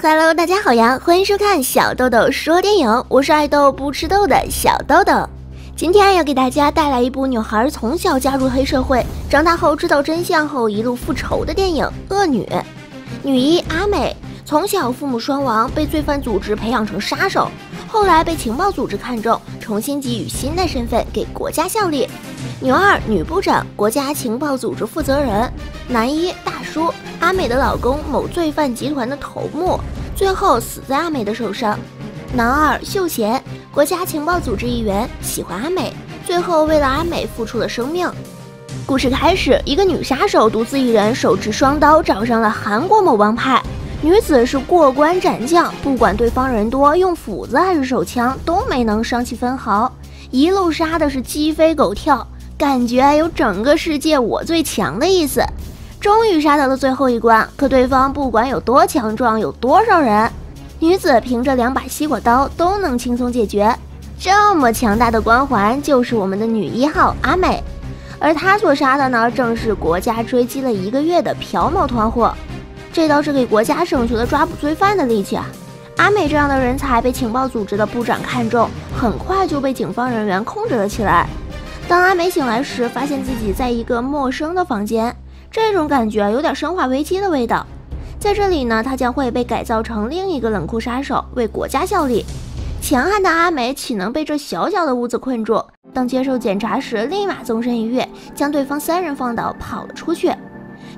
Hello，大家好呀，欢迎收看小豆豆说电影，我是爱豆不吃豆的小豆豆。今天要给大家带来一部女孩从小加入黑社会，长大后知道真相后一路复仇的电影《恶女》。女一阿美从小父母双亡，被罪犯组织培养成杀手，后来被情报组织看中，重新给予新的身份，给国家效力。女二女部长，国家情报组织负责人。男一大叔，阿美的老公，某罪犯集团的头目，最后死在阿美的手上。男二秀贤，国家情报组织一员，喜欢阿美，最后为了阿美付出了生命。故事开始，一个女杀手独自一人手持双刀找上了韩国某帮派。女子是过关斩将，不管对方人多，用斧子还是手枪都没能伤其分毫，一路杀的是鸡飞狗跳。感觉有整个世界我最强的意思，终于杀到了最后一关。可对方不管有多强壮，有多少人，女子凭着两把西瓜刀都能轻松解决。这么强大的光环，就是我们的女一号阿美。而她所杀的呢，正是国家追击了一个月的朴某团伙。这倒是给国家省去了抓捕罪犯的力气啊！阿美这样的人才被情报组织的部长看中，很快就被警方人员控制了起来。当阿美醒来时，发现自己在一个陌生的房间，这种感觉有点生化危机的味道。在这里呢，她将会被改造成另一个冷酷杀手，为国家效力。强悍的阿美岂能被这小小的屋子困住？当接受检查时，立马纵身一跃，将对方三人放倒，跑了出去。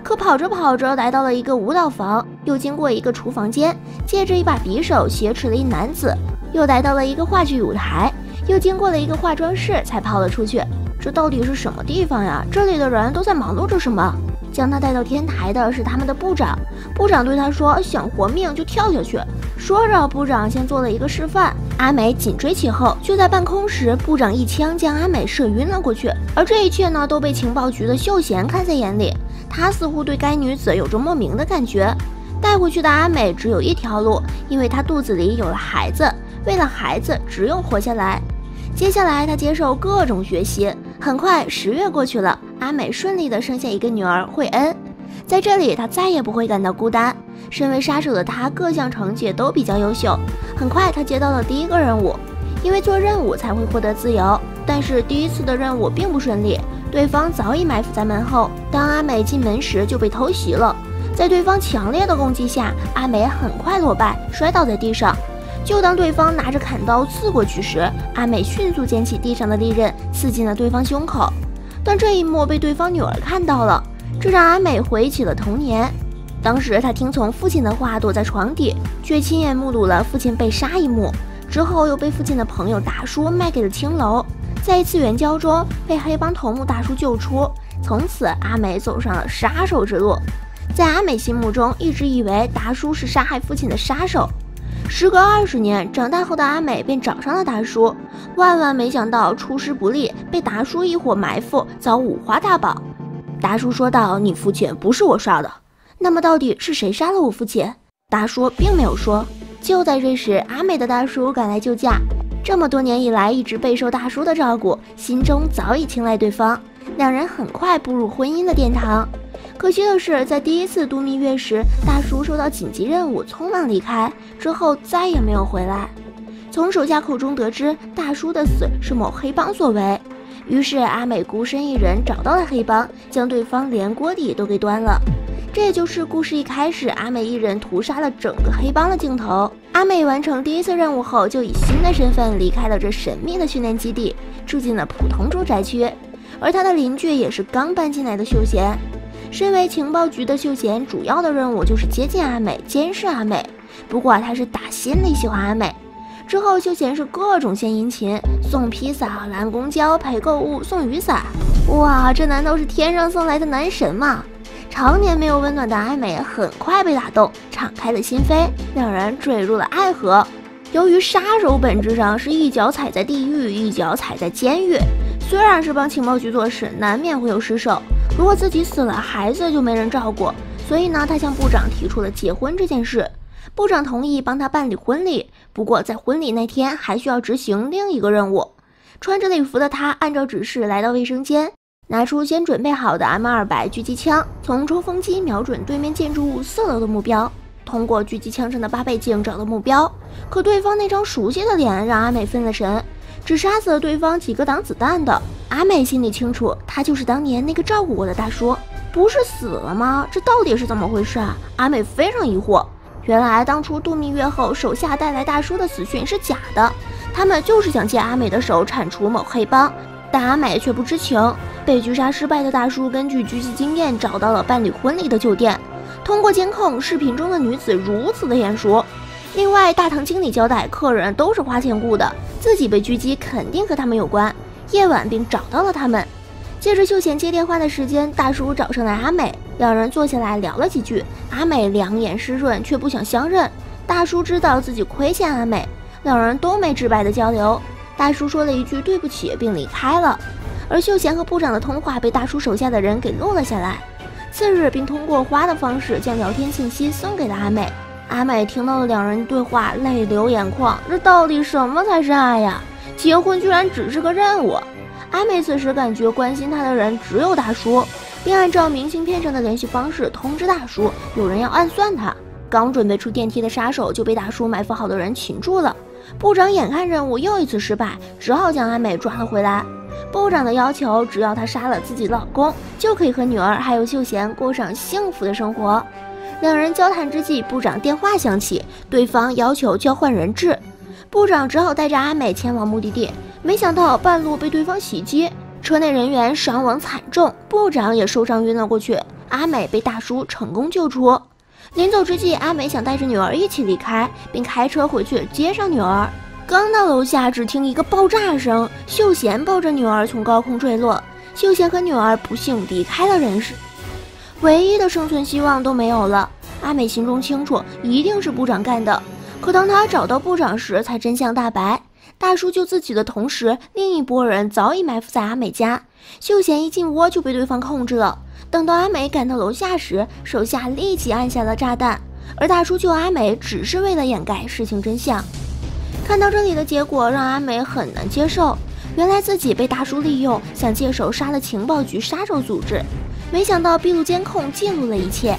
可跑着跑着，来到了一个舞蹈房，又经过一个厨房间，借着一把匕首挟持了一男子，又来到了一个话剧舞台，又经过了一个化妆室，才跑了出去。这到底是什么地方呀？这里的人都在忙碌着什么？将他带到天台的是他们的部长。部长对他说：“想活命就跳下去。”说着，部长先做了一个示范。阿美紧追其后。就在半空时，部长一枪将阿美射晕了过去。而这一切呢，都被情报局的秀贤看在眼里。他似乎对该女子有着莫名的感觉。带回去的阿美只有一条路，因为她肚子里有了孩子。为了孩子，只有活下来。接下来，他接受各种学习。很快，十月过去了，阿美顺利的生下一个女儿惠恩。在这里，她再也不会感到孤单。身为杀手的她，各项成绩都比较优秀。很快，她接到了第一个任务，因为做任务才会获得自由。但是第一次的任务并不顺利，对方早已埋伏在门后。当阿美进门时，就被偷袭了。在对方强烈的攻击下，阿美很快落败，摔倒在地上。就当对方拿着砍刀刺过去时，阿美迅速捡起地上的利刃，刺进了对方胸口。但这一幕被对方女儿看到了，这让阿美回忆起了童年。当时她听从父亲的话，躲在床底，却亲眼目睹了父亲被杀一幕。之后又被父亲的朋友大叔卖给了青楼，在一次援交中被黑帮头目大叔救出。从此，阿美走上了杀手之路。在阿美心目中，一直以为达叔是杀害父亲的杀手。时隔二十年，长大后的阿美便找上了达叔，万万没想到出师不利，被达叔一伙埋伏，遭五花大绑。达叔说道：“你父亲不是我杀的，那么到底是谁杀了我父亲？”达叔并没有说。就在这时，阿美的大叔赶来救驾。这么多年以来，一直备受大叔的照顾，心中早已青睐对方，两人很快步入婚姻的殿堂。可惜的是，在第一次度蜜月时，大叔收到紧急任务，匆忙离开，之后再也没有回来。从手下口中得知，大叔的死是某黑帮所为。于是阿美孤身一人找到了黑帮，将对方连锅底都给端了。这也就是故事一开始，阿美一人屠杀了整个黑帮的镜头。阿美完成第一次任务后，就以新的身份离开了这神秘的训练基地，住进了普通住宅区。而他的邻居也是刚搬进来的秀贤。身为情报局的秀贤，主要的任务就是接近阿美，监视阿美。不过他是打心里喜欢阿美。之后，秀贤是各种献殷勤，送披萨、拦公交、陪购物、送雨伞。哇，这难道是天上送来的男神吗？常年没有温暖的阿美很快被打动，敞开了心扉，两人坠入了爱河。由于杀手本质上是一脚踩在地狱，一脚踩在监狱。虽然是帮情报局做事，难免会有失手。如果自己死了，孩子就没人照顾，所以呢，他向部长提出了结婚这件事。部长同意帮他办理婚礼，不过在婚礼那天还需要执行另一个任务。穿着礼服的他按照指示来到卫生间，拿出先准备好的 M 二百狙击枪，从冲锋机瞄准对面建筑物四楼的目标。通过狙击枪上的八倍镜找到目标。可对方那张熟悉的脸让阿美分了神，只杀死了对方几个挡子弹的。阿美心里清楚，他就是当年那个照顾我的大叔，不是死了吗？这到底是怎么回事啊？阿美非常疑惑。原来当初度蜜月后，手下带来大叔的死讯是假的，他们就是想借阿美的手铲除某黑帮，但阿美却不知情。被狙杀失败的大叔根据狙击经验找到了办理婚礼的酒店，通过监控视频中的女子如此的眼熟。另外，大堂经理交代客人都是花钱雇的，自己被狙击肯定和他们有关。夜晚并找到了他们。借着秀贤接电话的时间，大叔找上了阿美，两人坐下来聊了几句。阿美两眼湿润，却不想相认。大叔知道自己亏欠阿美，两人都没直白的交流。大叔说了一句对不起，并离开了。而秀贤和部长的通话被大叔手下的人给录了下来。次日，并通过花的方式将聊天信息送给了阿美。阿美听到了两人对话，泪流眼眶。这到底什么才是爱呀？结婚居然只是个任务。阿美此时感觉关心她的人只有大叔，并按照明信片上的联系方式通知大叔，有人要暗算他。刚准备出电梯的杀手就被大叔埋伏好的人擒住了。部长眼看任务又一次失败，只好将阿美抓了回来。部长的要求，只要她杀了自己老公，就可以和女儿还有秀贤过上幸福的生活。两人交谈之际，部长电话响起，对方要求交换人质，部长只好带着阿美前往目的地。没想到半路被对方袭击，车内人员伤亡惨重，部长也受伤晕了过去。阿美被大叔成功救出。临走之际，阿美想带着女儿一起离开，并开车回去接上女儿。刚到楼下，只听一个爆炸声，秀贤抱着女儿从高空坠落，秀贤和女儿不幸离开了人世，唯一的生存希望都没有了。阿美心中清楚，一定是部长干的。可当他找到部长时，才真相大白：大叔救自己的同时，另一拨人早已埋伏在阿美家。秀贤一进窝就被对方控制了。等到阿美赶到楼下时，手下立即按下了炸弹，而大叔救阿美只是为了掩盖事情真相。看到这里的结果，让阿美很难接受。原来自己被大叔利用，想借手杀了情报局杀手组织。没想到闭路监控记录了一切。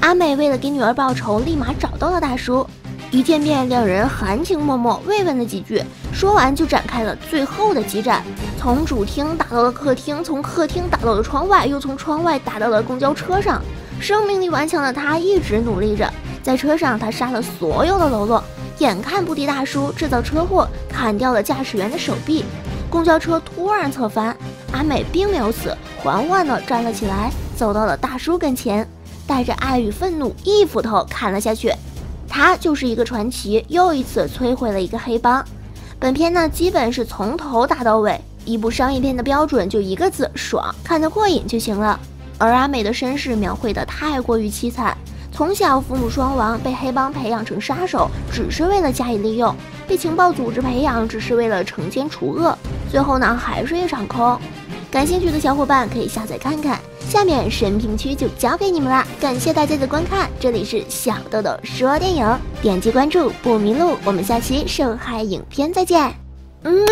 阿美为了给女儿报仇，立马找到了大叔。一见面，两人含情脉脉慰问了几句，说完就展开了最后的激战。从主厅打到了客厅，从客厅打到了窗外，又从窗外打到了公交车上。生命力顽强的他一直努力着，在车上他杀了所有的喽啰。眼看不敌大叔，制造车祸，砍掉了驾驶员的手臂，公交车突然侧翻，阿美并没有死，缓缓地站了起来，走到了大叔跟前，带着爱与愤怒，一斧头砍了下去。他就是一个传奇，又一次摧毁了一个黑帮。本片呢，基本是从头打到尾，一部商业片的标准就一个字：爽，看得过瘾就行了。而阿美的身世描绘的太过于凄惨。从小父母双亡，被黑帮培养成杀手，只是为了加以利用；被情报组织培养，只是为了惩奸除恶。最后呢，还是一场空。感兴趣的小伙伴可以下载看看。下面神评区就交给你们啦，感谢大家的观看，这里是小豆豆说电影，点击关注不迷路。我们下期受害影片再见，嗯。